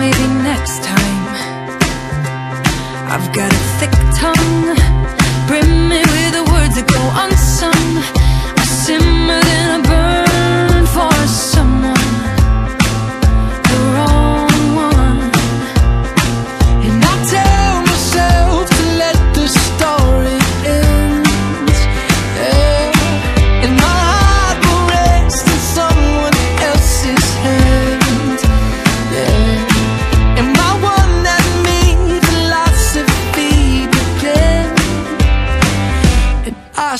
maybe next time. I've got a thick tongue. Brim me with the words that go unsung. I simmer then I I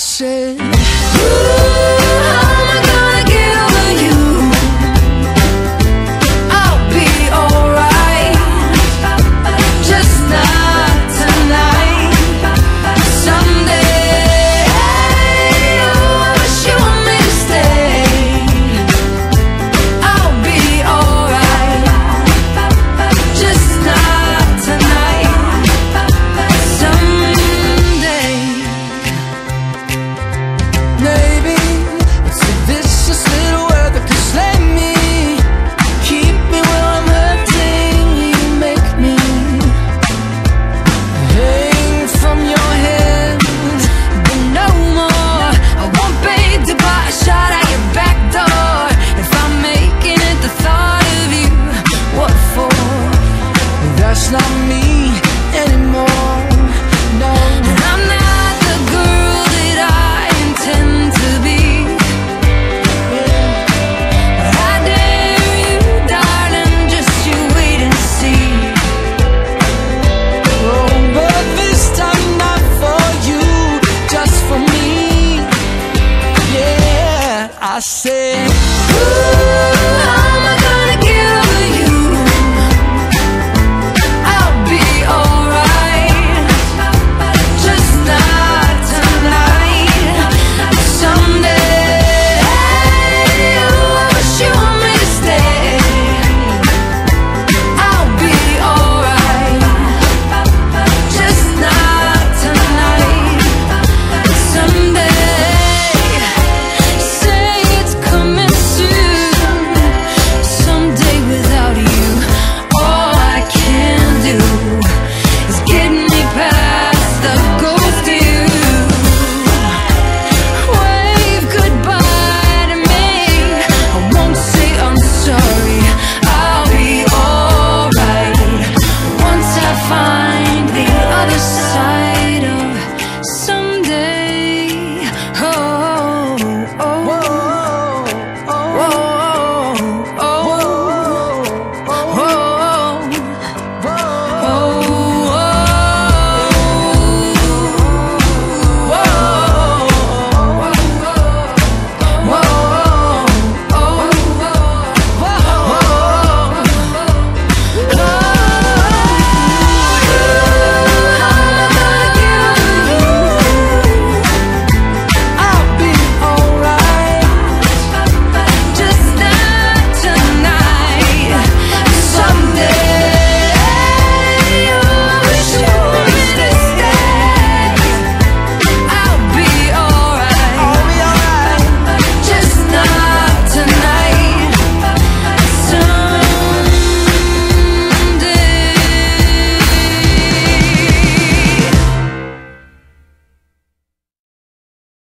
Not me anymore. No. I'm not the girl that I intend to be. I dare you, darling, just you wait and see. Oh, but this time not for you, just for me. Yeah, I said. Ooh,